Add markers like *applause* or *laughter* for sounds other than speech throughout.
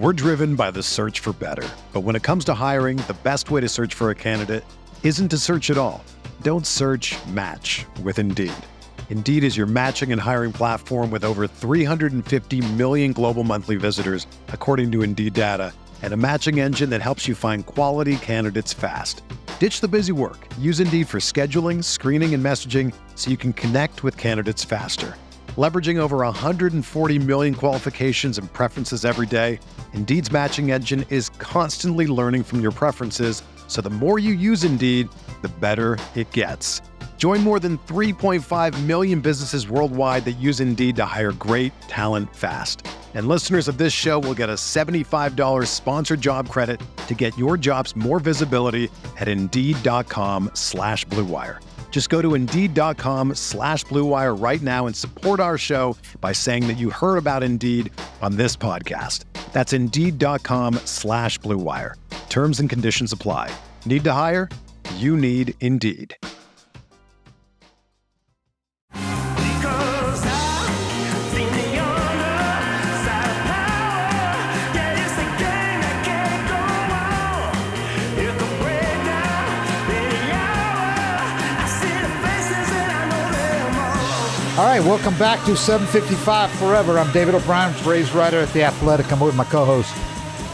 We're driven by the search for better. But when it comes to hiring, the best way to search for a candidate isn't to search at all. Don't search match with Indeed. Indeed is your matching and hiring platform with over 350 million global monthly visitors, according to Indeed data, and a matching engine that helps you find quality candidates fast. Ditch the busy work. Use Indeed for scheduling, screening, and messaging so you can connect with candidates faster. Leveraging over 140 million qualifications and preferences every day, Indeed's matching engine is constantly learning from your preferences, so the more you use Indeed, the better it gets. Join more than 3.5 million businesses worldwide that use Indeed to hire great talent fast. And listeners of this show will get a $75 sponsored job credit to get your jobs more visibility at Indeed.com slash BlueWire. Just go to Indeed.com slash BlueWire right now and support our show by saying that you heard about Indeed on this podcast. That's Indeed.com slash BlueWire. Terms and conditions apply. Need to hire? You need Indeed. All. Right, welcome back to 755 Forever. I'm David O'Brien, Braves writer at The Athletic. I'm with my co-host,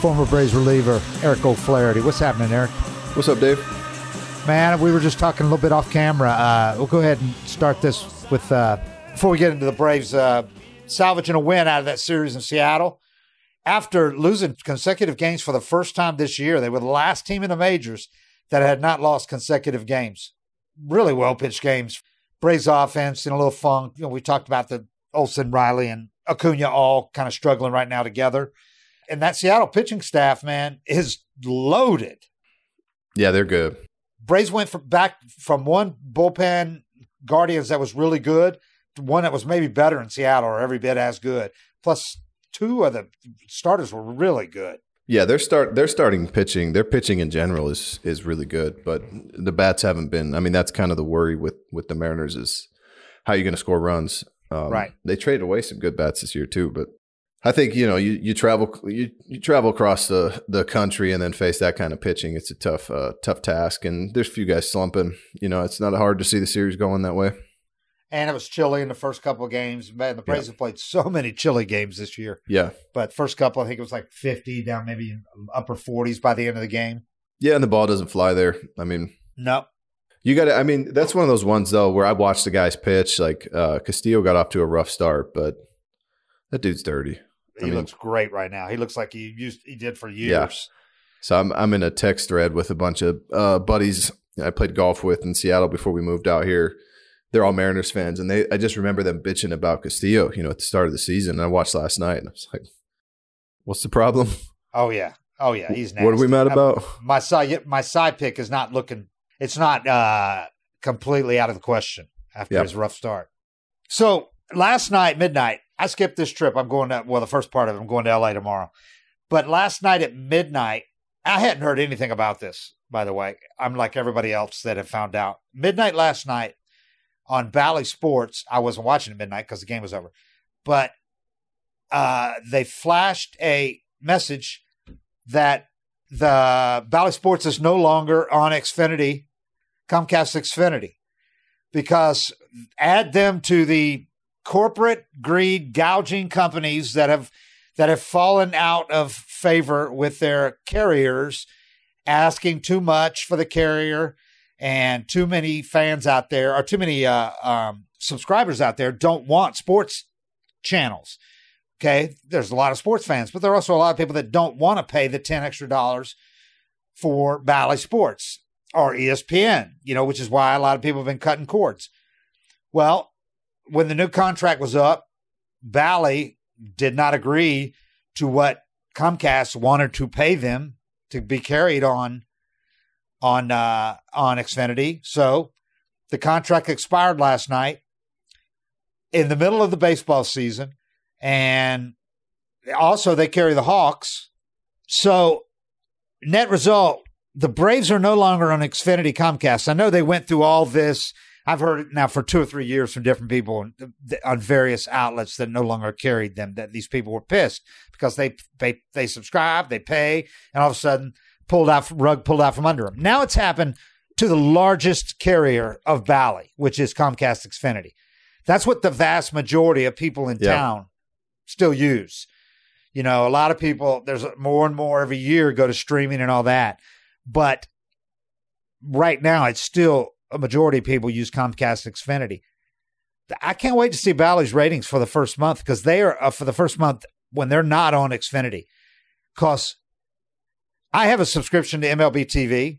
former Braves reliever, Eric O'Flaherty. What's happening, Eric? What's up, Dave? Man, we were just talking a little bit off camera. Uh, we'll go ahead and start this with, uh, before we get into the Braves uh, salvaging a win out of that series in Seattle. After losing consecutive games for the first time this year, they were the last team in the majors that had not lost consecutive games. Really well pitched games. Braves offense in a little funk. You know, we talked about the Olson, Riley, and Acuna all kind of struggling right now together. And that Seattle pitching staff, man, is loaded. Yeah, they're good. Braves went from back from one bullpen Guardians that was really good to one that was maybe better in Seattle or every bit as good. Plus, two of the starters were really good. Yeah, their start their starting pitching, their pitching in general is is really good, but the bats haven't been. I mean, that's kind of the worry with with the Mariners is how you're going to score runs. Um, Right. They traded away some good bats this year too, but I think you know you you travel you, you travel across the the country and then face that kind of pitching. It's a tough uh, tough task, and there's a few guys slumping. You know, it's not hard to see the series going that way. And it was chilly in the first couple of games. Man, the Braves have played so many chilly games this year. Yeah, But first couple, I think it was like 50 down maybe upper 40s by the end of the game. yeah, and the ball doesn't fly there. I mean, No. You got to, I mean, that's one of those ones, though, where I watched the guys pitch. Like, uh, Castillo got off to a rough start, but that dude's dirty. He I mean- looks great right now. He looks like he used he did for years. Yeah. So I'm, I'm in a text thread with a bunch of uh, buddies I played golf with in Seattle before we moved out here. They're all Mariners fans, and they I just remember them bitching about Castillo, you know, at the start of the season. I watched last night, and I was like, "What's the problem? Oh yeah. Oh yeah. He's nasty. What are we mad about?" my side my side pick is not looking it's not uh completely out of the question after Yep. his rough start. So last night, midnight, I skipped this trip. I'm going to well, the first part of it, I'm going to LA tomorrow. But last night at midnight, I hadn't heard anything about this, by the way. I'm like everybody else that have found out. Midnight last night on Bally Sports, I wasn't watching at midnight because the game was over. But uh they flashed a message that the Bally Sports is no longer on Xfinity, Comcast Xfinity, because add them to the corporate greed gouging companies that have that have fallen out of favor with their carriers, asking too much for the carrier, and too many fans out there or too many uh, um, subscribers out there don't want sports channels. Okay, there's a lot of sports fans, but there are also a lot of people that don't want to pay the 10 extra dollars for Bally Sports or ESPN, you know, which is why a lot of people have been cutting cords. Well, when the new contract was up, Bally did not agree to what Comcast wanted to pay them to be carried on on uh, on Xfinity. So the contract expired last night in the middle of the baseball season, and also they carry the Hawks. So net result, the Braves are no longer on Xfinity Comcast. I know they went through all this I've heard it now for two or three years from different people on- various outlets that no longer carried them. That these people were pissed because they they they subscribe, they pay, and all of a sudden pulled out rug pulled out from under them. Now it's happened to the largest carrier of Bally, which is Comcast Xfinity. That's what the vast majority of people in Yeah. town still use. You know, a lot of people, there's more and more every year go to streaming and all that. But right now, it's still a majority of people use Comcast Xfinity. I can't wait to see Bally's ratings for the first month because they are uh, for the first month when they're not on Xfinity. Because I have a subscription to MLB TV,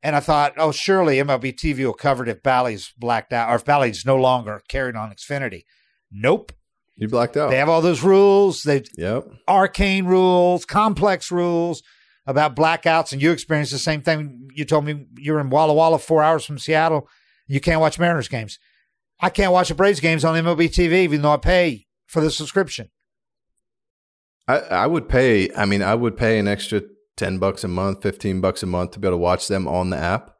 and I thought, oh, surely MLB TV will cover it if Bally's blacked out or if Bally's no longer carried on Xfinity. Nope. You blacked out. They have all those rules. They Yep. arcane rules, complex rules about blackouts, and you experienced the same thing. You told me you're in Walla Walla, four hours from Seattle. You can't watch Mariners games. I can't watch the Braves games on MLB TV, even though I pay for the subscription. I, I would pay. I mean, I would pay an extra ten bucks a month, fifteen bucks a month to be able to watch them on the app.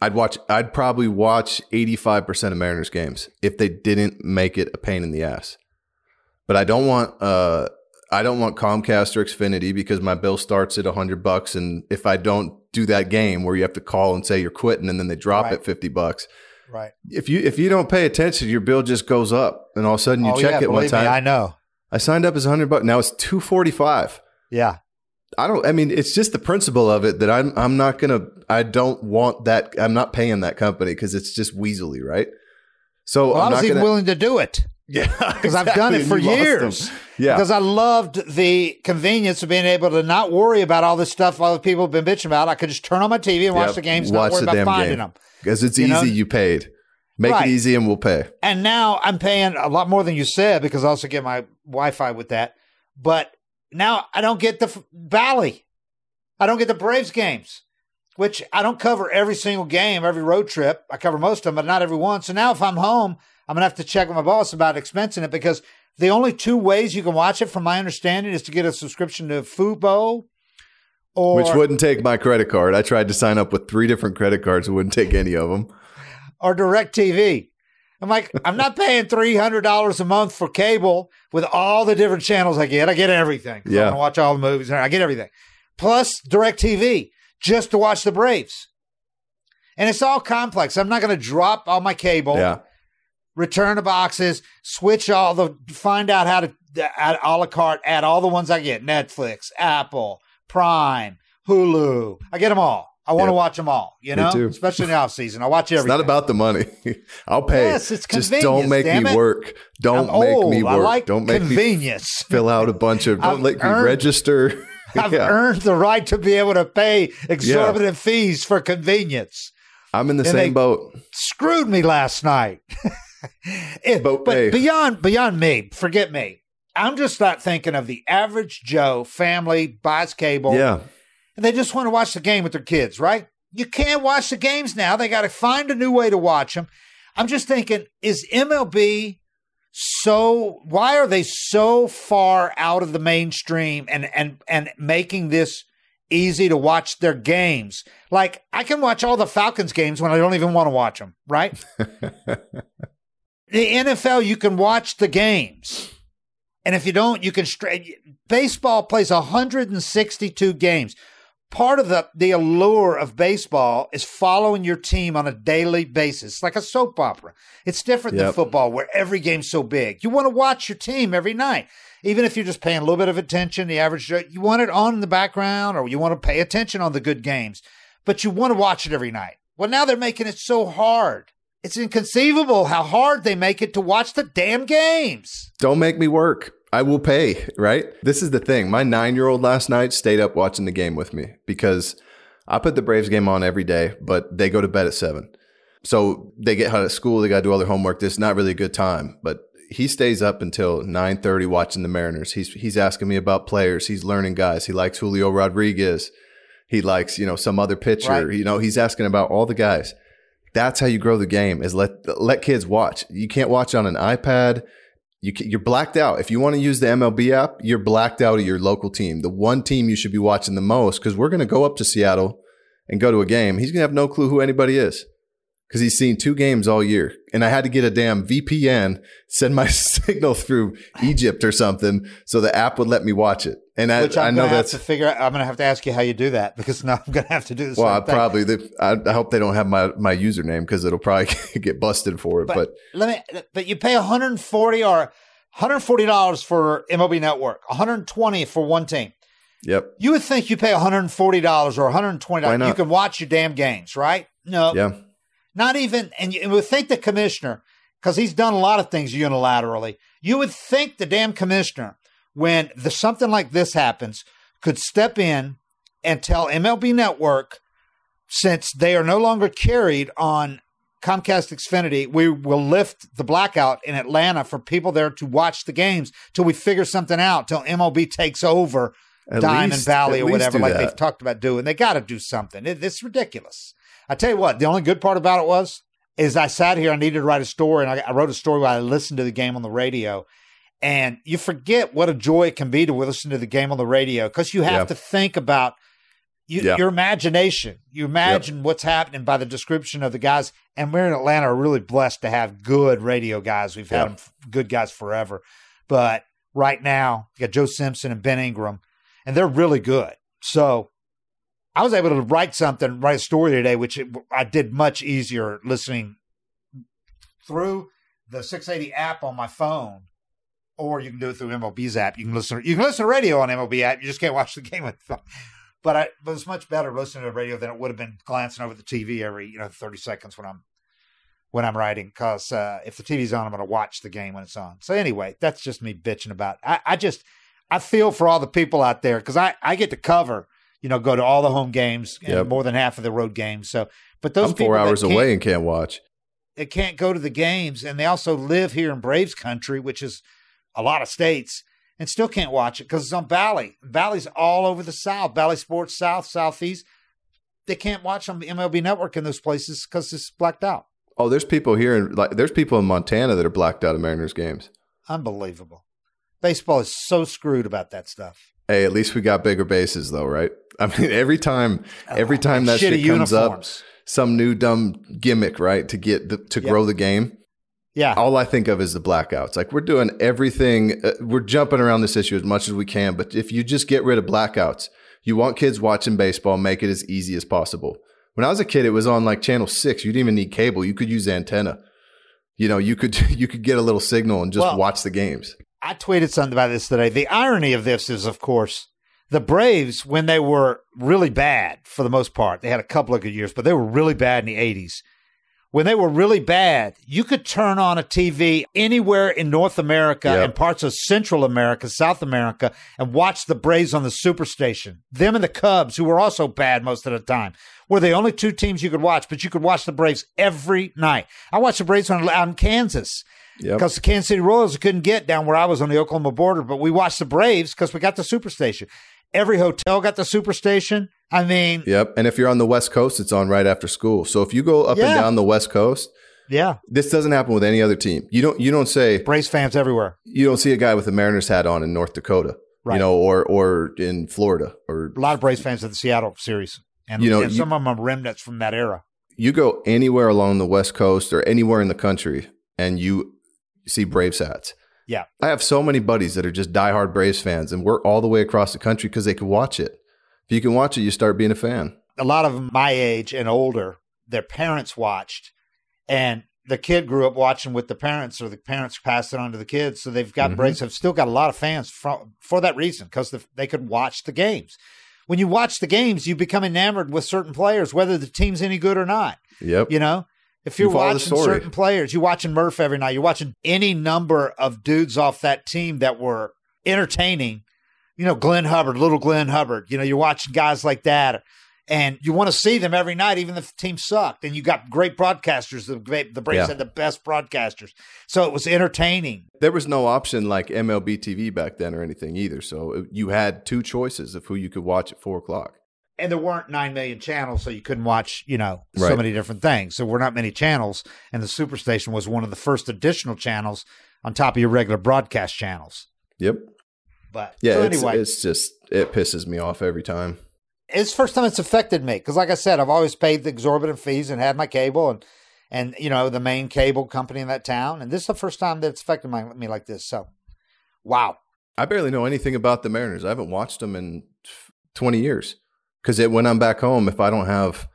I'd watch. I'd probably watch eighty five percent of Mariners games if they didn't make it a pain in the ass. But I don't want. Uh, I don't want Comcast or Xfinity because my bill starts at hundred bucks, and if I don't do that game where you have to call and say you're quitting, and then they drop Right. it fifty bucks. Right. If you if you don't pay attention, your bill just goes up, and all of a sudden you oh, check yeah, it one believe me, time. I know. I signed up as 100 bucks. Now it's 245. Yeah. I don't I mean it's just the principle of it that I'm I'm not going to I don't want that I'm not paying that company cuz it's just weaselly, right? So Well, I'm I was not even gonna, willing to do it Yeah. *laughs* because I've done it for years. Yeah. Because I loved the convenience of being able to not worry about all this stuff other people have been bitching about. I could just turn on my TV and watch the games, Watch not worry the about damn finding game. them. Cuz it's You easy know? you paid. Make Right. it easy and we'll pay. And now I'm paying a lot more than you said because I also get my Wi-Fi with that. But now I don't get the Bally. I don't get the Braves games, which I don't cover every single game, every road trip. I cover most of them, but not every one. So now if I'm home, I'm gonna have to check with my boss about expensing it because the only two ways you can watch it, from my understanding, is to get a subscription to Fubo or Which wouldn't take my credit card. I tried to sign up with three different credit cards. It wouldn't take any of them. or DirecTV. I'm like, I'm not paying three hundred dollars a month for cable with all the different channels I get. I get everything. Yeah. I watch all the movies. I get everything. Plus DirecTV just to watch the Braves. And it's all complex. I'm not going to drop all my cable, Yeah. return the boxes, switch all the, find out how to add a la carte, add all the ones I get Netflix, Apple, Prime, Hulu. I get them all. I want to Yep. watch them all, you Me know, especially in the off season. I watch It's everything. not about the money. *laughs* I'll pay. Yes, it's Just convenience, don't make me it. work. Don't I'm make old. me work. I like don't make me convenience. *laughs* fill out a bunch of. Don't let me earned- register. *laughs* I've Yeah. earned the right to be able to pay exorbitant fees for convenience. I'm in the And same they- boat. Screwed me last night. It- But, but hey. beyond beyond me, forget me. I'm just not thinking of the average Joe family buys cable Yeah. And they just want to watch the game with their kids, right? You can't watch the games now. They got to find a new way to watch them. I'm just thinking, is MLB so? Why are they so far out of the mainstream and and and making this easy to watch their games? Like I can watch all the Falcons games when I don't even want to watch them, right? *laughs* the NFL, you can watch the games. And if you don't, you can straight. Baseball plays 162 games. Part of the, the allure of baseball is following your team on a daily basis, It's like a soap opera. It's different than football, where every game's so big. You want to watch your team every night, even if you're just paying a little bit of attention. The average you want it on in the background, or you want to pay attention on the good games, but you want to watch it every night. Well, now they're making it so hard. It's inconceivable how hard they make it to watch the damn games. Don't make me work. I will pay, right? This is the thing. My nine year old last night stayed up watching the game with me because I put the Braves game on every day, but they go to bed at seven. So they get out of school, they got to do all their homework. This is not really a good time, but he stays up until 9:30 watching the Mariners. He's he's asking me about players. He's learning guys. He likes Julio Rodriguez. He likes, you know, some other pitcher. Right. You know, he's asking about all the guys. That's how you grow the game is let let kids watch. You can't watch on an iPad. You can, you're blacked out. If you want to use the MLB app, you're blacked out of your local team. The one team you should be watching the most because we're going to go up to Seattle and go to a game. He's going to have no clue who anybody is. Because he's seen two games all year, and I had to get a damn VPN send my *laughs* signal through Egypt or something so the app would let me watch it. And I, I know that's to figure out. I'm gonna have to ask you how you do that because now I'm gonna have to do this. well, I probably the, I, I hope they don't have my my username because it'll probably *laughs* get busted for it. But, But, let me. But you pay 140 or 140 dollars for MLB Network, 120 for one team. yep, You would think you pay 140 dollars or 120 Why dollars, you can watch your damn games, right? No, yeah, not even. And you would think the commissioner, because he's done a lot of things unilaterally. You would think the damn commissioner, when the, something like this happens, could step in and tell MLB Network, since they are no longer carried on Comcast Xfinity, we will lift the blackout in Atlanta for people there to watch the games till we figure something out, till MLB takes over At Diamond least- Bally or whatever, like that. they've talked about doing. They got to do something. It, it's ridiculous. I tell you what, the only good part about it was is I sat here, I needed to write a story, and I, I wrote a story while I listened to the game on the radio. And you forget what a joy it can be to listen to the game on the radio because you have Yeah. to think about you, Yeah. your imagination. You imagine what's happening by the description of the guys. And we're in Atlanta are really blessed to have good radio guys. We've had them, good guys forever. But right now, you got Joe Simpson and Ben Ingram, and they're really good. So I was able to write something, write a story today, which it, I did much easier listening through the 680 app on my phone, or you can do it through MLB's app. You can listen. You can listen to radio on MLB app. You just can't watch the game with. the phone. But I, but much better listening to the radio than it would have been glancing over the TV every you know 30 seconds when I'm when I'm writing. Because uh, if the TV's on, I'm going to watch the game when it's on. So anyway, that's just me bitching about. I, I just I feel for all the people out there because I I get to cover. You know, go to all the home games and Yep. more than half of the road games. So, but those I'm four hours away and can't watch. that can't go to the games and they also live here in Braves country, which is a lot of states, and still can't watch it because it's on Bally. Bally's all over the South, Bally Sports South, Southeast. They can't watch on the MLB network in those places because it's blacked out. Oh, there's people here, in, like there's people in Montana that are blacked out of Mariners games. Unbelievable. Baseball is so screwed about that stuff. Hey, at least we got bigger bases though, right? *laughs* I mean, every time, every time that Shitty shit comes up, some new dumb gimmick, right, to get the, to Yep. grow the game. Yeah. All I think of is the blackouts. Like we're doing everything, uh, we're jumping around this issue as much as we can. But if you just get rid of blackouts, you want kids watching baseball, make it as easy as possible. When I was a kid, it was on like channel six. You didn't even need cable. You could use antenna. You know, you could *laughs* you could get a little signal and just Well- watch the games. I tweeted something about this today. The irony of this is, of course, the Braves, when they were really bad for the most part, they had a couple of good years, but they were really bad in the 80s. When they were really bad, you could turn on a TV anywhere in North America Yep. and parts of Central America, South America, and watch the Braves on the Superstation. Them and the Cubs, who were also bad most of the time, were the only two teams you could watch, but you could watch the Braves every night. I watched the Braves when on, out in Kansas Yep. because the Kansas City Royals couldn't get down where I was on the Oklahoma border, but we watched the Braves because we got the Superstation. Every hotel got the Superstation. I mean, Yep. And if you're on the West Coast, it's on right after school. So if you go up Yeah. and down the West Coast, yeah, this doesn't happen with any other team. You don't you don't say Braves fans everywhere. you don't see a guy with a Mariners hat on in North Dakota, Right. you know, or or in Florida, or A lot of Braves fans at the Seattle series, and, You know, and you- some of them are remnants from that era. you go anywhere along the West Coast or anywhere in the country, and you see Braves hats. Yeah. I have so many buddies that are just diehard Braves fans, and we're all the way across the country because they can watch it. If you can watch it, you start being a fan. A lot of them my age and older, their parents watched, and the kid grew up watching with the parents, or the parents passed it on to the kids. So they've got Mhm. Braves have still got a lot of fans for, for that reason because the, they could watch the games. When you watch the games, you become enamored with certain players, whether the team's any good or not. Yep. You know, if You you're the watching certain players, you're watching Murph every night. You're watching any number of dudes off that team that were entertaining. You know, Glenn Hubbard, little Glenn Hubbard. You know, you're watching guys like that, and you want to see them every night, even if the team sucked. And you got great broadcasters. The, the Braves Yeah. had the best broadcasters, so it was entertaining. There was no option like MLB TV back then or anything either. So uh, you had two choices of who you could watch at four o'clock. And there weren't nine million channels, so you couldn't watch, you know, so Right. many different things. So we're not many channels, and the Superstation was one of the first additional channels on top of your regular broadcast channels. Yep. But Yeah. so it's, anyway, it's just it pisses me off every time. it's the first time it's affected me because, like I said, I've always paid the exorbitant fees and had my cable, and and you know the main cable company in that town. And this is the first time that it's affected my, me like this. So, wow. I barely know anything about the Mariners. I haven't watched them in 20 years. Because when I'm back home, if I don't have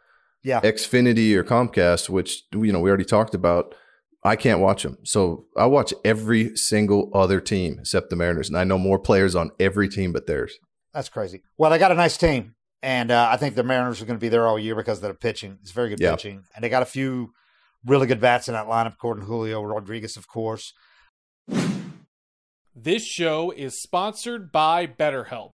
Yeah. Xfinity or Comcast, which you know we already talked about, I can't watch them. So I watch every single other team except the Mariners, and I know more players on every team but theirs. That's crazy. Well, they got a nice team, and uh, I think the Mariners are going to be there all year because of their pitching. It's very good Yeah. pitching, and they got a few really good bats in that lineup. Gordon Julio Rodriguez, of course. This show is sponsored by BetterHelp.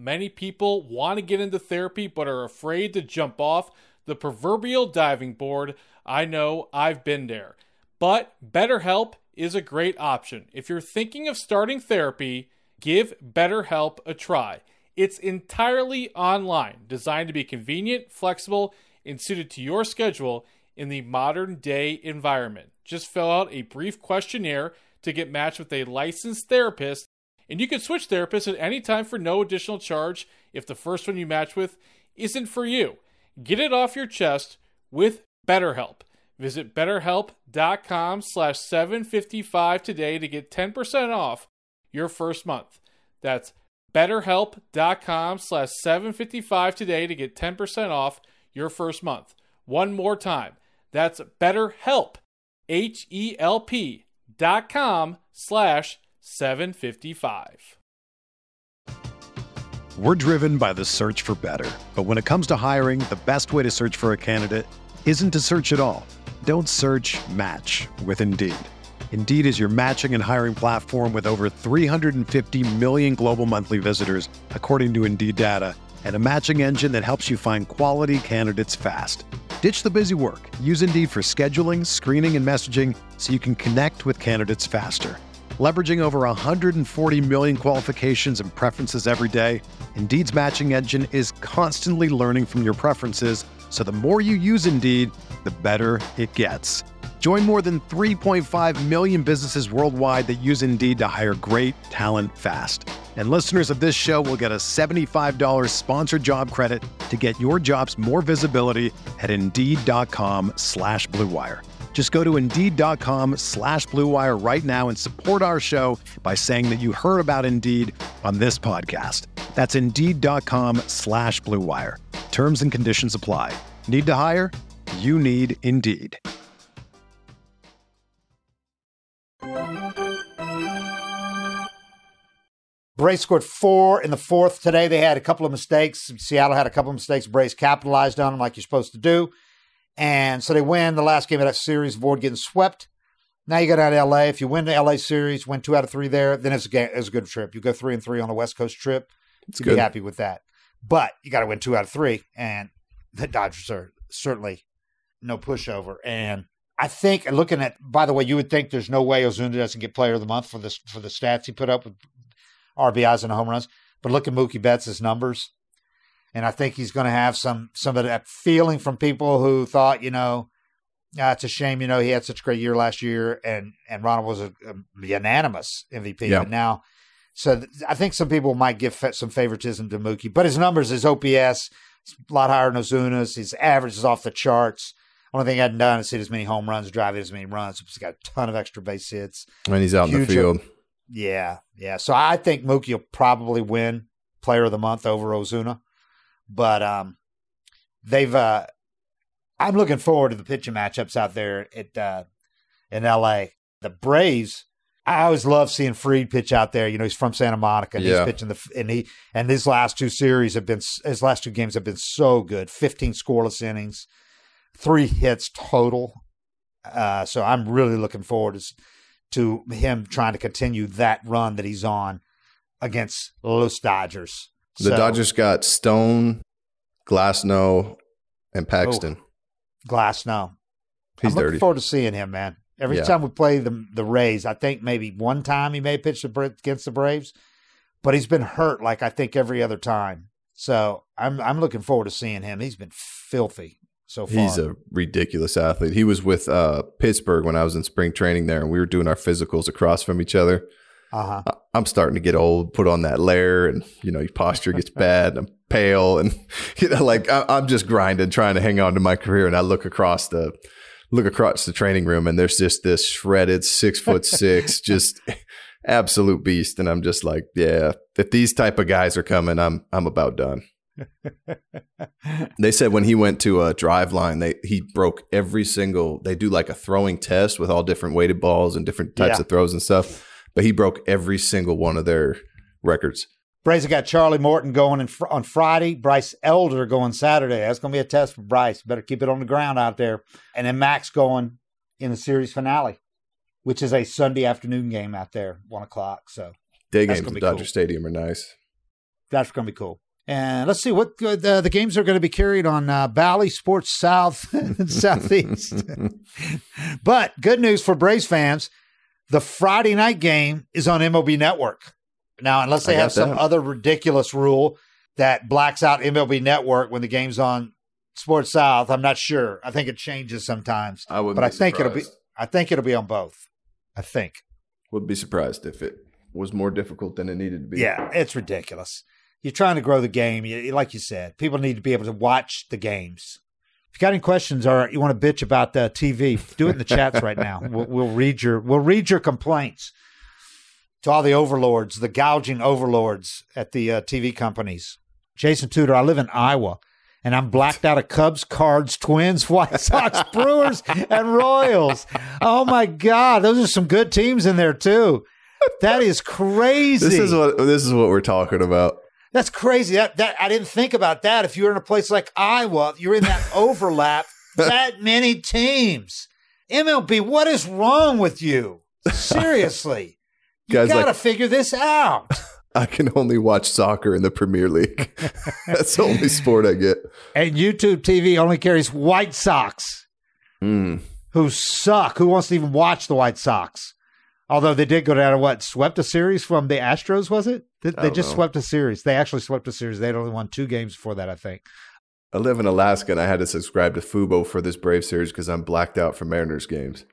Many people want to get into therapy but are afraid to jump off the proverbial diving board. I know I've been there. But BetterHelp is a great option. If you're thinking of starting therapy, give BetterHelp a try. It's entirely online, designed to be convenient, flexible, and suited to your schedule in the modern day environment. Just fill out a brief questionnaire to get matched with a licensed therapist, and you can switch therapists at any time for no additional charge if the first one you match with isn't for you. Get it off your chest with BetterHelp. Visit betterhelp.com slash 755 today to get 10% off your first month. That's betterhelp.com slash 755 today to get 10% off your first month. One more time. That's betterhelp, H-E-L-P dot com slash 755. We're driven by the search for better. But when it comes to hiring, the best way to search for a candidate isn't to search at all. Don't search match with Indeed. Indeed is your matching and hiring platform with over 350 million global monthly visitors, according to Indeed data, and a matching engine that helps you find quality candidates fast. Ditch the busy work. Use Indeed for scheduling, screening, and messaging so you can connect with candidates faster. Leveraging over 140 million qualifications and preferences every day, Indeed's matching engine is constantly learning from your preferences, so the more you use Indeed, the better it gets. Join more than 3.5 million businesses worldwide that use Indeed to hire great talent fast. And listeners of this show will get a $75 sponsored job credit to get your jobs more visibility at Indeed.com slash Blue Wire. Just go to Indeed.com slash Blue Wire right now and support our show by saying that you heard about Indeed on this podcast. That's Indeed.com slash Blue Wire. Terms and conditions apply. Need to hire? You need Indeed. Braves scored four in the fourth today. They had a couple of mistakes. Seattle had a couple of mistakes. Braves capitalized on them like you're supposed to do. And so they win the last game of that series, avoid getting swept. Now you go down to LA. If you win the LA series, win two out of three there, then it's a, ga- it's a good trip. You go three and three on the West Coast trip. It's You'd good. be happy with that. But you got to win two out of three. And the Dodgers are certainly no pushover. And I think, looking at, by the way, you would think there's no way Ozuna doesn't get player of the month for this for the stats he put up with RBIs and home runs. But look at Mookie Betts' numbers. And I think he's going to have some some of that feeling from people who thought, you know, ah, it's a shame, you know, he had such a great year last year, and and Ronald was a, a unanimous MVP. Yeah. But now, so th- I think some people might give fa- some favoritism to Mookie, but his numbers, his OPS, is a lot higher than Ozuna's. His average is off the charts. Only thing he hadn't done is hit as many home runs, drive as many runs. He's got a ton of extra base hits. And he's out in the Huge- field. Yeah, yeah. So I think Mookie will probably win Player of the Month over Ozuna, but um, they've. Uh, I'm looking forward to the pitching matchups out there at uh, in L.A. The Braves. I always love seeing Fried pitch out there. You know, he's from Santa Monica. And Yeah. He's pitching the and he and his last two series have been his last two games have been so good. 15 scoreless innings, three hits total. Uh, so I'm really looking forward to to him trying to continue that run that he's on against Los Dodgers. The So, Dodgers got Stone, Glasnow, and Paxton. Glasnow. He's I'm looking dirty. forward to seeing him, man. Every Yeah. time we play the the Rays, I think maybe one time he may have pitched the Bra- against the Braves, but he's been hurt like I think every other time. So I'm I'm looking forward to seeing him. He's been filthy so far. He's a ridiculous athlete. He was with uh, Pittsburgh when I was in spring training there, and we were doing our physicals across from each other. Uh huh. I- I'm starting to get old, put on that layer, and you know, your posture gets *laughs* bad. I'm pale, and *laughs* you know, like I, I'm just grinding, trying to hang on to my career. And I look across the look across the training room and there's just this shredded six *laughs* foot six, just absolute beast. And I'm just like, yeah, if these type of guys are coming, I'm I'm about done. They said when he went to a Driveline, they he broke every single. They do like a throwing test with all different weighted balls and different types Yeah. of throws and stuff. But he broke every single one of their records. Braves got Charlie Morton going in fr- on Friday, Bryce Elder going Saturday. That's going to be a test for Bryce. Better keep it on the ground out there. And then Max going in the series finale, which is a Sunday afternoon game out there, one o'clock. So Day games at Dodger cool. Stadium are nice. that's going to be cool. And let's see what uh, the, the games are going to be carried on uh, Bally Sports South *laughs* and Southeast. *laughs* but good news for Braves fans the Friday night game is on MLB Network. Now, unless they have some that. other ridiculous rule that blacks out MLB Network when the game's on Sports South, I'm not sure. I think it changes sometimes. I would, But I think it'll be I think it'll be on both. I think. would be surprised if it was more difficult than it needed to be. Yeah, it's ridiculous. You're trying to grow the game. You, like you said, people need to be able to watch the games. If you got any questions or you want to bitch about the TV, do it in the chats right now. *laughs* We'll, we'll read your we'll read your complaints to all the overlords, the gouging overlords at the uh, TV companies. Jason Tudor, I live in Iowa, and I'm blacked out of Cubs, Cards, Twins, *laughs* White Sox, Brewers, and Royals. Oh my God, those are some good teams in there too. That is crazy. This is what this is what we're talking about. That's crazy. That that I didn't think about that. If you're in a place like Iowa, you're in that *laughs* overlap. that many teams. MLB, what is wrong with you? Seriously, *laughs* you Guys, got to like- figure this out. *laughs* I can only watch soccer in the Premier League. That's the only sport I get. And YouTube TV only carries White Sox, Mm. who suck. Who wants to even watch the White Sox? Although they did go down and what swept a series from the Astros, was it? They, they just know. swept a series. They actually swept a series. They had only won two games before that, I think. I live in Alaska and I had to subscribe to Fubo for this Brave series because I'm blacked out from Mariners games.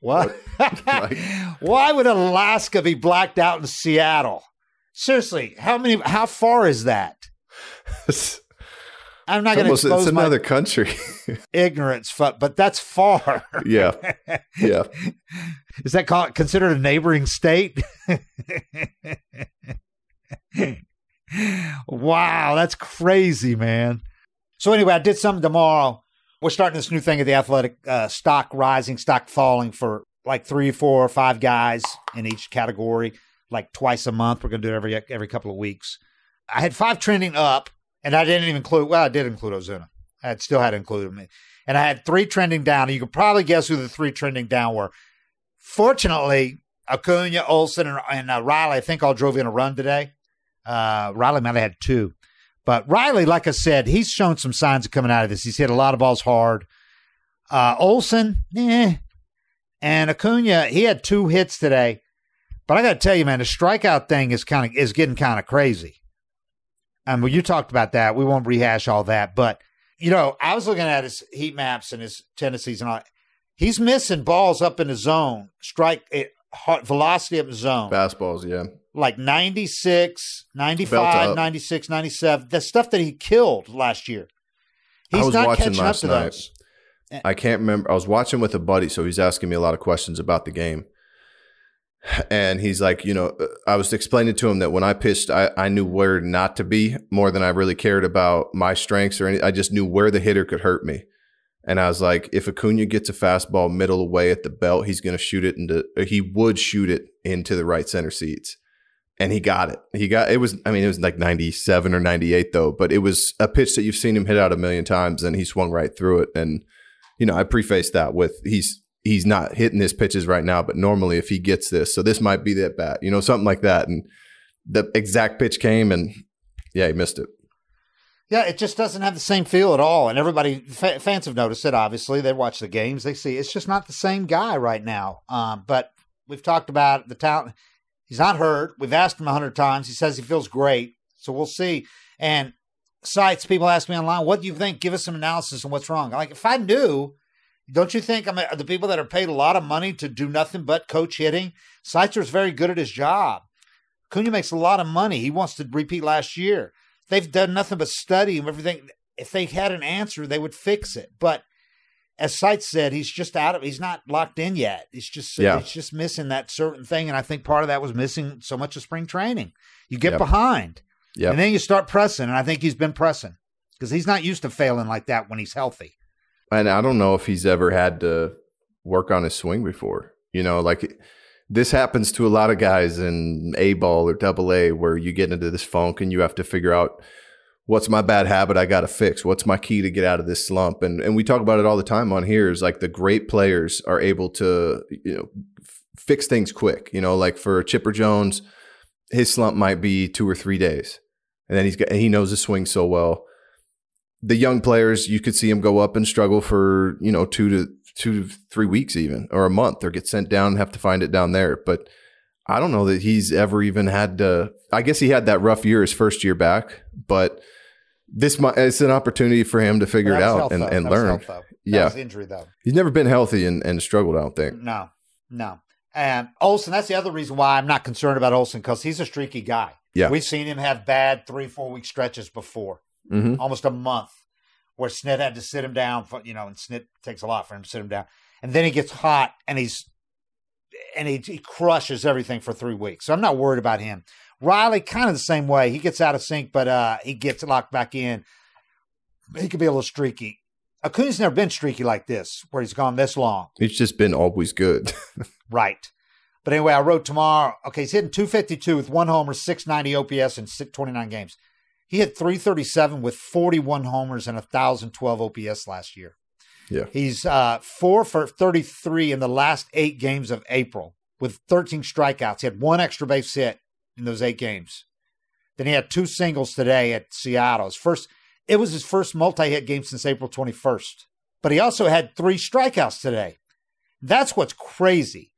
What? *laughs* Like- *laughs* Why would Alaska be blacked out in Seattle? Seriously, how many? How far is that? *laughs* I'm not going to expose it's another country. *laughs* ignorance, but that's far. yeah, *laughs* yeah. Is that called, considered a neighboring state? wow, that's crazy, man. So anyway, I did something tomorrow. We're starting this new thing at the athletic uh, stock rising, stock falling for like three, four, or five guys in each category, like twice a month. We're going to do it every every couple of weeks. I had five trending up, and I didn't even include. Well, I did include Ozuna. I still had to include him, and I had three trending down. You could probably guess who the three trending down were. Fortunately, Acuna, Olson, and, and uh, Riley, I think all drove in a run today. Uh, Riley might have had two. But Riley, like I said, he's shown some signs of coming out of this. He's hit a lot of balls hard. Uh, Olson, eh. And Acuna, he had two hits today. But I got to tell you, man, the strikeout thing is kind of is getting kind of crazy. And well, you talked about that. We won't rehash all that. But you know, I was looking at his heat maps and his tendencies and all. He's missing balls up in the zone, strike eh, it, hard, velocity up in the zone Fastballs, yeah. like 96, 95, 96, 97. The stuff that he killed last year. I He's was not watching catching up last to night. those. I can't remember. I was watching with a buddy, so he's asking me a lot of questions about the game. And he's like, you know, uh, I was explaining to him that when I pitched, I, I knew where not to be more than I really cared about my strengths or any. I just knew where the hitter could hurt me. And I was like, if Acuna gets a fastball middle away at the belt, he's going to shoot it into, uh, he would shoot it into the right center seats. And he got it. He got it was, I mean, it was like 97 or 98 though, but it was a pitch that you've seen him hit out a million times and he swung right through it. And, you know, I preface that with he's, he's not hitting his pitches right now, but normally if he gets this, so this might be that bat, you know, something like that. And the exact pitch came and yeah, he missed it. Yeah, it just doesn't have the same feel at all. And everybody, fa- fans have noticed it, obviously. They watch the games, they see it's just not the same guy right now. Um, but we've talked about the talent. He's not hurt. We've asked him a hundred times. He says he feels great. So we'll see. And sites, people ask me online, what do you think? Give us some analysis on what's wrong. Like, if I knew, don't you think I mean, the people that are paid a lot of money to do nothing but coach hitting? Seitzer's very good at his job. Cunha makes a lot of money. He wants to repeat last year. They've done nothing but study and everything. If they had an answer, they would fix it. But as Seitz said, he's just out of. He's not locked in yet. He's just Yeah. he's just missing that certain thing, and I think part of that was missing so much of spring training. You get Yep. behind, Yep. and then you start pressing, and I think he's been pressing because he's not used to failing like that when he's healthy. And I don't know if he's ever had to work on his swing before. You know, like this happens to a lot of guys in A ball or double A where you get into this funk and you have to figure out what's my bad habit I got to fix? What's my key to get out of this slump? And and we talk about it all the time on here is like the great players are able to, you know, f- fix things quick. You know, like for Chipper Jones, his slump might be 2 or 3 days. And then he's got he knows his swing so well the young players, you could see them go up and struggle for you know two to two to three weeks even or a month, or get sent down and have to find it down there. But I don't know that he's ever even had to. I guess he had that rough year his first year back, but this it's an opportunity for him to figure it out health, and, and learn. health. Yeah. injury though. He's never been healthy and, and struggled. I don't think. No, no. And Olson, that's the other reason why I'm not concerned about Olson because he's a streaky guy. Yeah. We've seen him have bad three, four week stretches before, hmm almost a month, where Snit had to sit him down. For, you know, and Snit takes a lot for him to sit him down. And then he gets hot and he's and he, he crushes everything for three weeks. So I'm not worried about him. Riley, kind of the same way. He gets out of sync, but uh, he gets locked back in. He could be a little streaky. Acuna's never been streaky like this, where he's gone this long. He's just been always good. *laughs* Right. But anyway, I wrote tomorrow. Okay, he's hitting 252 with one homer, 690 OPS in 29 games. He hit 337 with 41 homers and 1,012 OPS last year. Yeah. He's uh, four for 33 in the last eight games of April with 13 strikeouts. He had one extra base hit in those eight games. Then he had two singles today at Seattle. His first, it was his first multi-hit game since April 21st. But he also had three strikeouts today. That's what's crazy.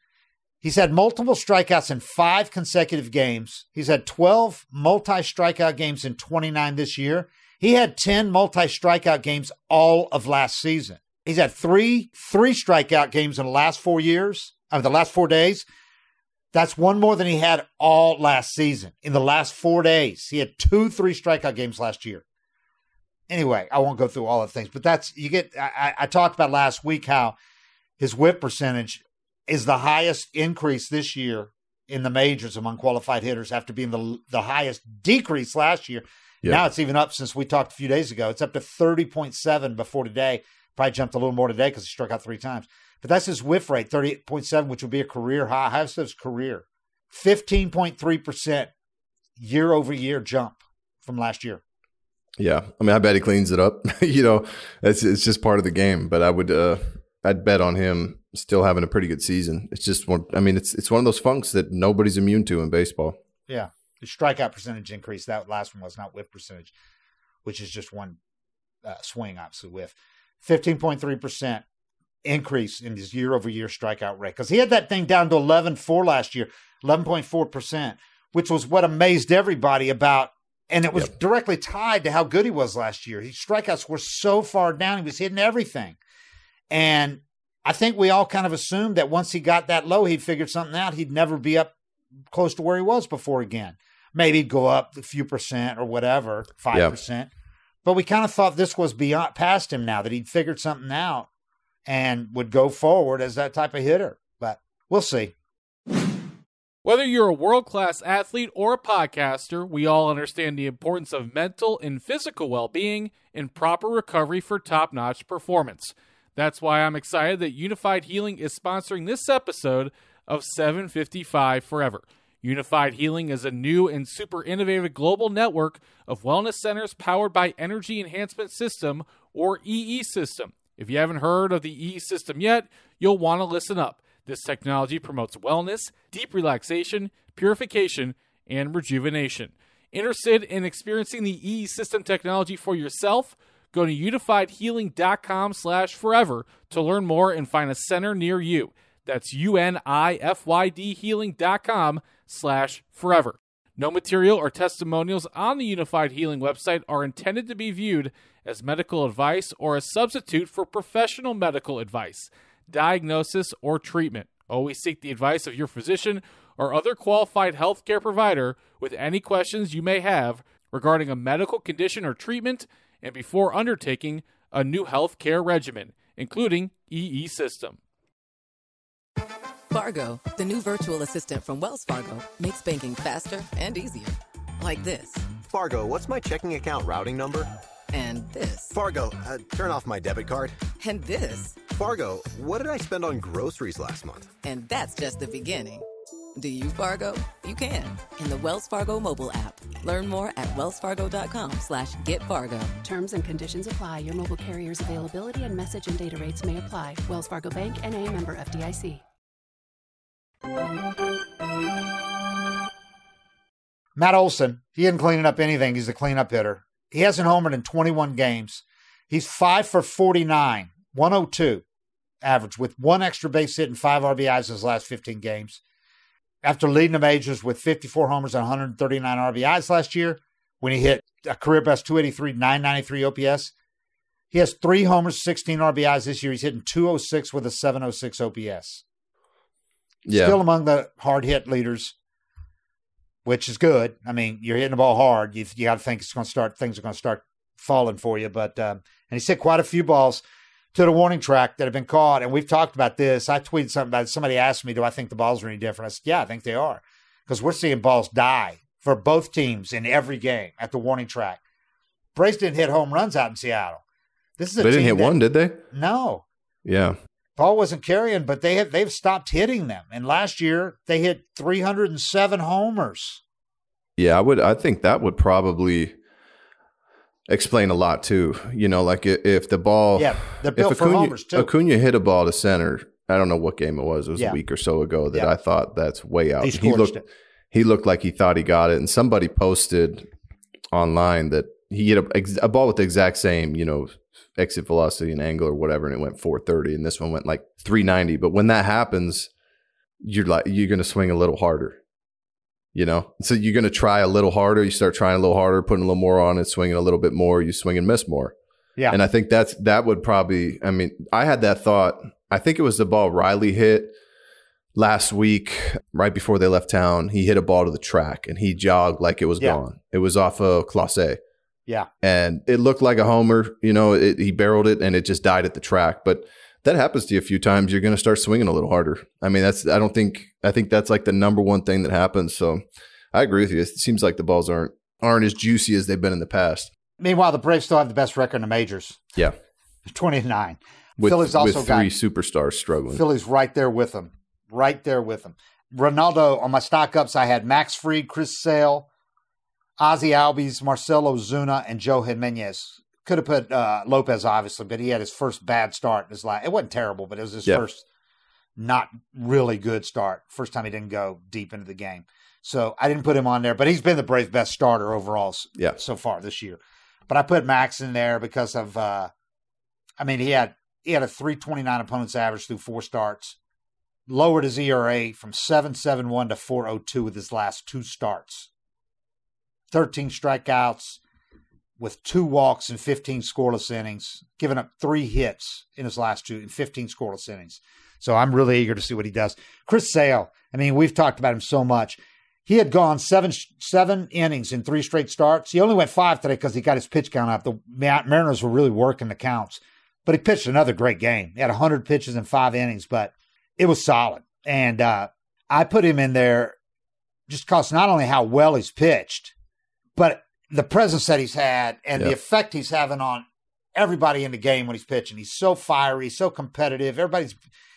He's had multiple strikeouts in five consecutive games. He's had 12 multi strikeout games in 29 this year. He had 10 multi strikeout games all of last season. He's had three three strikeout games in the last four years, uh, the last four days. That's one more than he had all last season. In the last four days, he had two three strikeout games last year. Anyway, I won't go through all the things, but that's you get. I, I I talked about last week how his whiff percentage is the highest increase this year in the majors among qualified hitters after being the the highest decrease last year. Now it's even up since we talked a few days ago. It's up to 30.7 before today. Probably jumped a little more today because he struck out three times. But that's his whiff rate, 38.7, which would be a career high. Highest of his career. 15.3% year over year jump from last year. Yeah, I mean, I bet he cleans it up. *laughs* you know, it's it's just part of the game. But I would, uh, I'd bet on him still having a pretty good season. It's just one. I mean, it's it's one of those funks that nobody's immune to in baseball. Yeah. The strikeout percentage increase. That last one was not whiff percentage, which is just one uh, swing, obviously, whiff. 15.3% increase in his year over year strikeout rate. Because he had that thing down to 11.4 last year, 11.4%, which was what amazed everybody about. And it was directly tied to how good he was last year. His strikeouts were so far down, he was hitting everything. And I think we all kind of assumed that once he got that low, he'd figured something out. He'd never be up close to where he was before again. Maybe he'd go up a few percent or whatever, five percent. But we kind of thought this was beyond past him now that he'd figured something out and would go forward as that type of hitter. But we'll see. Whether you're a world class athlete or a podcaster, we all understand the importance of mental and physical well being and proper recovery for top notch performance. That's why I'm excited that Unifyd Healing is sponsoring this episode of 755 Forever. Unifyd Healing is a new and super innovative global network of wellness centers powered by Energy Enhancement System or EE System. If you haven't heard of the EE System yet, you'll want to listen up. This technology promotes wellness, deep relaxation, purification, and rejuvenation. Interested in experiencing the EE System technology for yourself? Go to unifydhealing.com slash forever to learn more and find a center near you. That's U-N-I-F-Y-D healing.com slash forever. No material or testimonials on the Unifyd Healing website are intended to be viewed as medical advice or a substitute for professional medical advice, diagnosis, or treatment. Always seek the advice of your physician or other qualified healthcare provider with any questions you may have regarding a medical condition or treatment and before undertaking a new healthcare regimen. including EE System. Fargo, the new virtual assistant from Wells Fargo, makes banking faster and easier. Like this. Fargo, what's my checking account routing number? And this. Fargo, uh, turn off my debit card. And this. Fargo, what did I spend on groceries last month? And that's just the beginning. Do you Fargo? You can in the Wells Fargo mobile app. Learn more at wellsfargo.com slash get Fargo. Terms and conditions apply. Your mobile carrier's availability and message and data rates may apply. Wells Fargo Bank and a member FDIC. Matt Olson, he isn't cleaning up anything. He's a cleanup hitter. He hasn't homered in 21 games. He's five for 49, 102 average with one extra base hit and five RBIs in his last 15 games. After leading the majors with 54 homers and 139 RBIs last year, when he hit a career best 283, 993 OPS, he has three homers, 16 RBIs this year. He's hitting 206 with a 706 OPS. Yeah. Still among the hard hit leaders, which is good. I mean, you're hitting the ball hard. You, you got to think it's going to start, things are going to start falling for you. But, um, and he's hit quite a few balls to the warning track that have been caught. And we've talked about this. I tweeted something about it. Somebody asked me, do I think the balls are any different? I said, yeah, I think they are. Because we're seeing balls die for both teams in every game at the warning track. Braves didn't hit home runs out in Seattle. This is a They didn't hit that- one, did they? No. Yeah. Paul wasn't carrying, but they have they've stopped hitting them. And last year they hit 307 homers. Yeah, I would. I think that would probably explain a lot too. You know, like if the ball, Yeah, they're built if for Acuña, homers too. Acuña hit a ball to center. I don't know what game it was. It was Yeah. a week or so ago that Yeah. I thought that's way out. He he looked. it. He looked like he thought he got it, and somebody posted online that he hit a, a ball with the exact same, you know, exit velocity and angle or whatever, and it went 430, and this one went like 390. But when that happens, you're like you're going to swing a little harder. You know, so you're going to try a little harder. You start trying a little harder, putting a little more on it, swinging a little bit more. You swing and miss more. Yeah. And I think that's that would probably. I mean, I had that thought. I think it was the ball Riley hit last week, right before they left town. He hit a ball to the track and he jogged like it was Yeah. gone. It was off of Clase. Yeah. And it looked like a homer. You know, it, he barreled it and it just died at the track. But that happens to you a few times. You're going to start swinging a little harder. I mean, that's. I don't think. I think that's like the number one thing that happens. So I agree with you. It seems like the balls aren't aren't as juicy as they've been in the past. Meanwhile, the Braves still have the best record in the majors. Yeah. 29. With, Philly's also with got three superstars struggling. Philly's right there with them. Right there with them. Ronaldo, on my stock ups, I had Max Fried, Chris Sale, Ozzy Albies, Marcell Ozuna, and Joe Jimenez. Could have put uh, Lopez, obviously, but he had his first bad start in his life. It wasn't terrible, but it was his Yeah. first not really good start. First time he didn't go deep into the game. So I didn't put him on there, but he's been the Braves' best starter overall Yeah. so far this year. But I put Max in there because of, uh, I mean, he had he had a 329 opponents average through four starts, lowered his ERA from 771 to 402 with his last two starts. 13 strikeouts with two walks and 15 scoreless innings, giving up three hits in his last two and 15 scoreless innings. So I'm really eager to see what he does. Chris Sale, I mean, we've talked about him so much. He had gone seven seven innings in three straight starts. He only went five today because he got his pitch count up. The Mariners were really working the counts, but he pitched another great game. He had 100 pitches in five innings, but it was solid. And uh, I put him in there just because not only how well he's pitched, but the presence that he's had and the effect he's having on everybody in the game when he's pitching. He's so fiery, so competitive. Everybody's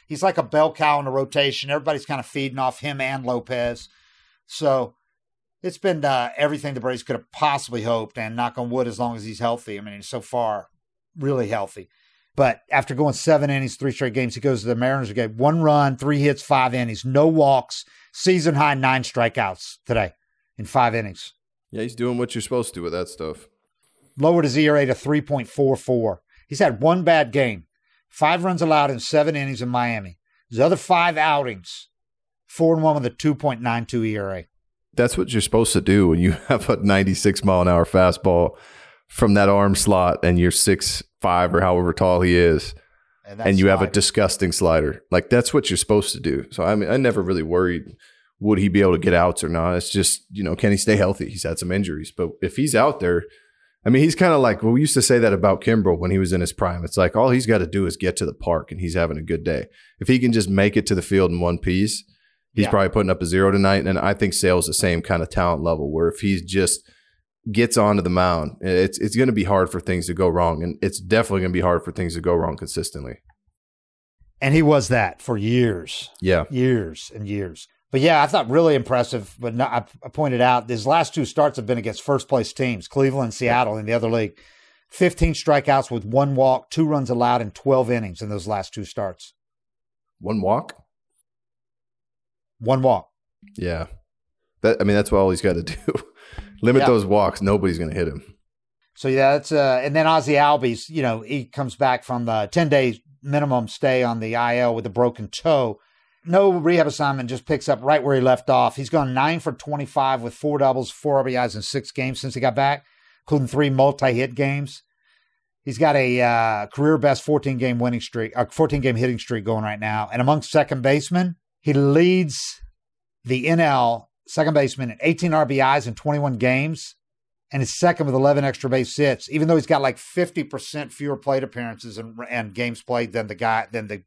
he's like a bell cow in the rotation. Everybody's kind of feeding off him and Lopez. So it's been uh, everything the Braves could have possibly hoped, and knock on wood, as long as he's healthy. I mean, so far, really healthy. But after going seven innings, three straight games, he goes to the Mariners again. One run, three hits, five innings, no walks, season high nine strikeouts today in five innings. Yeah, he's doing what you're supposed to do with that stuff. Lowered his ERA to 3.44. He's had one bad game, five runs allowed in seven innings in Miami. His other five outings, four and one with a 2.92 ERA. That's what you're supposed to do when you *laughs* have a 96 mile an hour fastball from that arm slot and you're six five or however tall he is, And, and you have a disgusting slider. Like that's what you're supposed to do. So I mean, I never really worried would he be able to get outs or not. It's just you know, can he stay healthy? He's had some injuries, but if he's out there, I mean, he's kind of like well, we used to say that about Kimbrel when he was in his prime. It's like all he's got to do is get to the park, and he's having a good day. If he can just make it to the field in one piece, he's Yeah. probably putting up a zero tonight. And I think Sale's the same kind of talent level where if he just gets onto the mound, it's it's going to be hard for things to go wrong, and it's definitely going to be hard for things to go wrong consistently. And he was that for years. Yeah, years and years. But yeah, I thought really impressive. But not, I, I pointed out his last two starts have been against first place teams, Cleveland Seattle in the other league. 15 strikeouts with one walk, two runs allowed in 12 innings in those last two starts. one walk. One walk. Yeah, that I mean that's all he's got to *laughs* do. Limit Yeah. those walks. Nobody's going to hit him. So yeah, that's uh, and then Ozzy Albies, you know, he comes back from the 10 day minimum stay on the IL with a broken toe. No rehab assignment, just picks up right where he left off. He's gone nine for 25 with four doubles, four RBIs in six games since he got back, including three multi hit games. He's got a uh, career best 14 game winning streak, a 14 game hitting streak going right now. And amongst second basemen, he leads the NL second baseman in 18 RBIs in 21 games and is second with 11 extra base hits, even though he's got like 50% fewer plate appearances and, and games played than the guy than the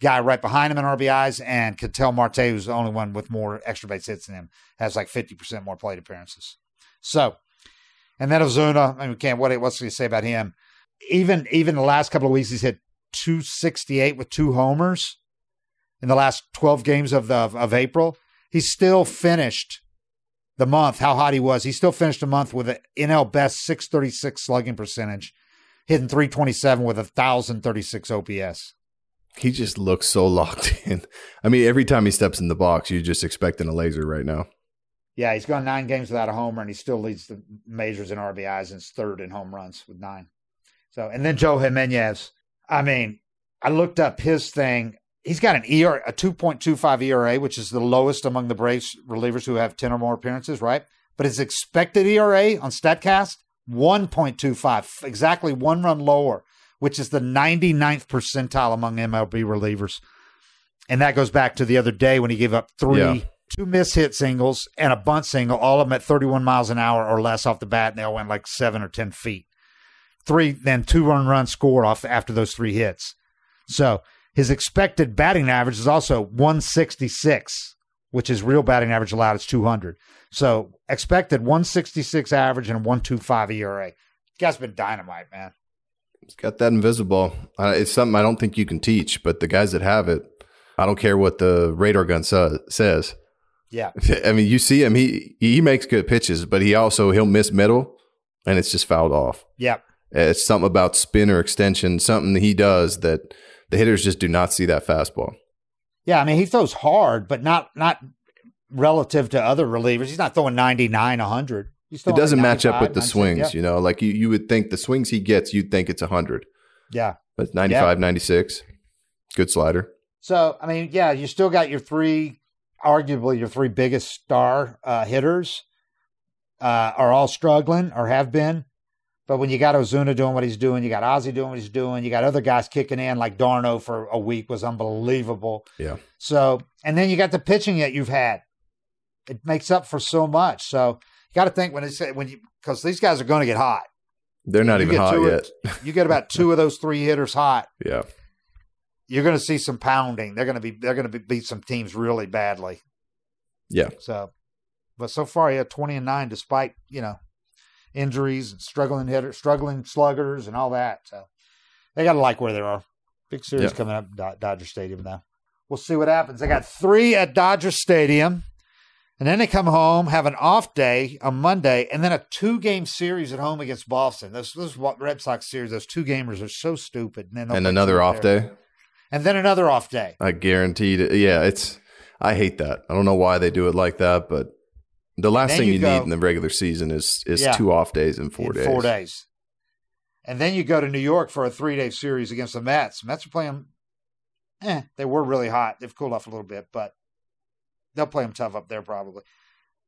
guy right behind him in RBIs. And Ketel Marte, who's the only one with more extra base hits than him, has like 50% more plate appearances. So, and then Ozuna, I mean, can't what what's he say about him? Even even the last couple of weeks, he's hit 268 with two homers in the last 12 games of the of, of April. He's still finished the month, how hot he was. He still finished the month with an NL best 636 slugging percentage, hitting 327 with a 1036 OPS. He just looks so *laughs* locked in. I mean, every time he steps in the box, you're just expecting a laser right now. Yeah, he's gone nine games without a homer, and he still leads the majors in RBIs and is third in home runs with nine. So, and then Joe Jimenez. I mean, I looked up his thing. He's got an ERA, a 2.25 ERA, which is the lowest among the Braves relievers who have 10 or more appearances, right? But his expected ERA on StatCast, 1.25, exactly one run lower, which is the 99th percentile among MLB relievers. And that goes back to the other day when he gave up three, Yeah. two miss hit singles and a bunt single, all of them at 31 miles an hour or less off the bat, and they all went like seven or 10 feet. Three, then two run run scored off after those three hits. So his expected batting average is also 166, which is real batting average allowed is 200. So expected 166 average and 125 ERA. Guy's been dynamite, man. He's got that invisible. Uh, it's something I don't think you can teach, but the guys that have it, I don't care what the radar gun sa- says. Yeah. *laughs* I mean, you see him; he he makes good pitches, but he also he'll miss middle, and it's just fouled off. Yeah. It's something about spin or extension, something that he does that the hitters just do not see that fastball. Yeah, I mean he throws hard, but not not relative to other relievers. He's not throwing 99, 100. It doesn't match up with the 96, swings, Yeah. you know. Like you, you would think the swings he gets, you'd think it's 100, yeah. but it's 95, 96. Good slider. So, I mean, yeah, you still got your three, arguably your three biggest star uh, hitters uh, are all struggling or have been. But when you got Ozuna doing what he's doing, you got Ozzy doing what he's doing, you got other guys kicking in like d'Arnaud for a week was unbelievable. Yeah. So, and then you got the pitching that you've had. It makes up for so much. So, got to think when they say when you because these guys are going to get hot. They're not You even hot yet. You get about two of those three hitters hot. yeah. You're going to see some pounding. They're going to be they're going to be, beat some teams really badly. Yeah. So, but so far he had 20 and 9 despite, you know, injuries and struggling hitters, struggling sluggers and all that. So they got to like where they are. Big series Yeah. coming up Dodger Stadium now. We'll see what happens. They got three at Dodger Stadium. And then they come home, have an off day on Monday, and then a two game series at home against Boston. Those, those Red Sox series, those two gamers are so stupid. And, then And another off there. day. And then another off day. I guaranteed it. Yeah, it's I hate that. I don't know why they do it like that, but the last thing you you, go- need in the regular season is is Yeah. two off days in four in days. Four days. And then you go to New York for a three day series against the Mets. Mets are playing, eh, they were really hot. They've cooled off a little bit, but they'll play them tough up there probably.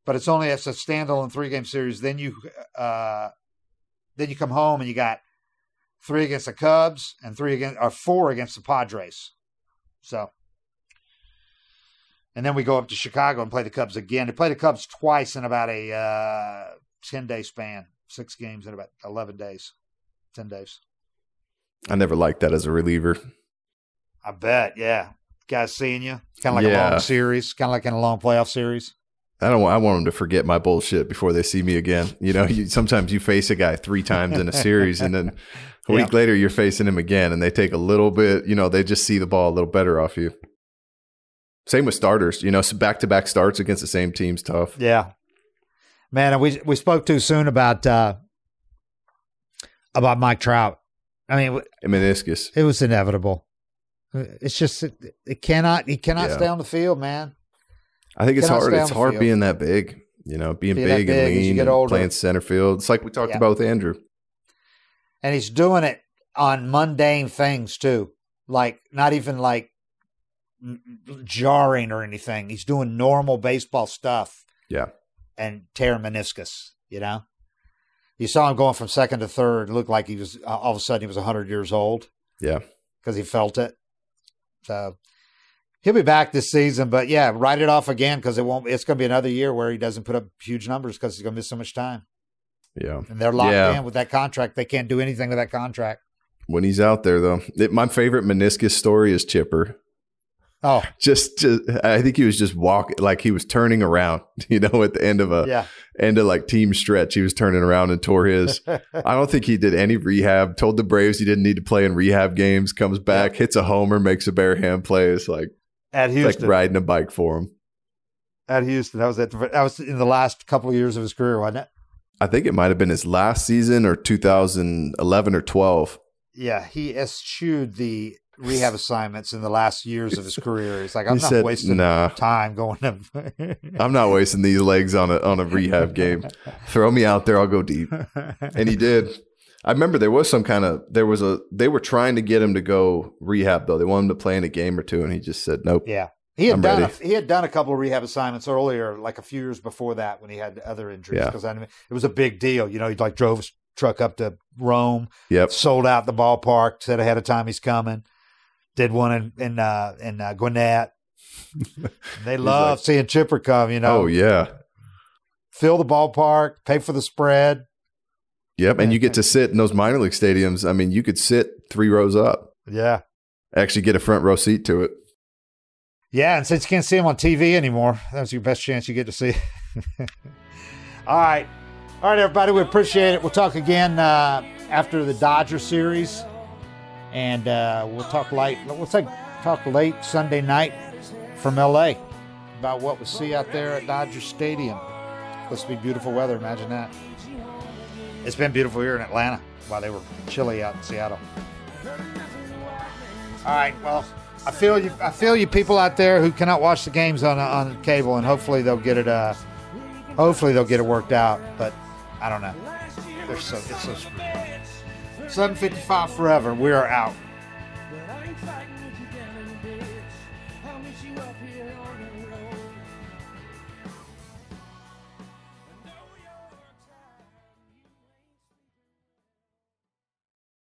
But it's only it's a standalone three game series. Then you, uh, then you come home and you got three against the Cubs and three against or four against the Padres. So, and then we go up to Chicago and play the Cubs again. They play the Cubs twice in about a uh, ten day span. six games in about eleven days, ten days. I never liked that as a reliever. I bet. Yeah, guys seeing you, kind of like a long series, kind of like in a long playoff series. I don't. want- I want them to forget my bullshit before they see me again. You know, you, sometimes you face a guy three times in a series, and then a week *laughs* Yeah. later you're facing him again, and they take a little bit. You know, they just see the ball a little better off you. Same with starters. You know, back to back starts against the same team's tough. Yeah, man. We we spoke too soon about uh about Mike Trout. I mean, Meniscus. it was inevitable. It's just it, it cannot. He cannot Yeah. stay on the field, man. I think it's hard. It's hard field. being that big. You know, being Being big, big and lean, and older. playing center field. It's like we talked Yeah. about with Andrew. and he's doing it on mundane things too like not even like jarring or anything he's doing normal baseball stuff Yeah. and tearing meniscus you know you saw him going from second to third it looked like he was all of a sudden he was 100 years old Yeah. because he felt it so he'll be back this season but yeah write it off again because it won't it's going to be another year where he doesn't put up huge numbers because he's going to miss so much time Yeah. and they're locked Yeah. in with that contract they can't do anything with that contract When he's out there, though, it, my favorite meniscus story is Chipper. Oh Just, just, I think he was just walking, like he was turning around. *laughs* You know, at the end of a yeah end of like team stretch, he was turning around and tore his. *laughs* I don't think he did any rehab. Told the Braves he didn't need to play in rehab games. Comes back, hits a homer, makes a bare hand play. It's like at Houston. like riding a bike for him. At Houston, that was at that was in the last couple of years of his career, wasn't it? I think it might have been his last season or 2011 or 12. Yeah, he eschewed the rehab assignments in the last years of his career. He's like, I'm He not said, wasting "Nah." time going to. *laughs* I'm not wasting these legs on a on a rehab game. Throw me out there, I'll go deep. And he did. I remember there was some kind of there was a they were trying to get him to go rehab though. They wanted him to play in a game or two, and he just said nope. yeah, he had I'm done a, he had done a couple of rehab assignments earlier, like a few years before that, when he had other injuries. Yeah. Because I mean, it was a big deal. You know, he like drove his truck up to Rome, Yep. sold out the ballpark, said ahead of time he's coming. Did one in in uh, in uh, Gwinnett. *laughs* They love like- seeing Chipper come. You know, Oh yeah. fill the ballpark, pay for the spread. Yep. And you get to sit in those minor league stadiums. I mean, you could sit three rows up. Yeah, Actually get a front row seat to it. yeah. And since you can't see him on TV anymore, that's your best chance you get to see. *laughs* All right, all right, everybody. We appreciate it. We'll talk again uh, after the Dodger series, and uh, we'll talk late. We'll talk late Sunday night from LA about what we see out there at Dodger Stadium. Supposed to be beautiful weather. Imagine that. It's been beautiful here in Atlanta while they were chilly out in Seattle. All right. Well, I feel you. I feel you people out there who cannot watch the games on on cable, and hopefully they'll get it. Uh, hopefully they'll get it worked out. But I don't know. They're so it's so screwed. Seven fifty five forever. We are out.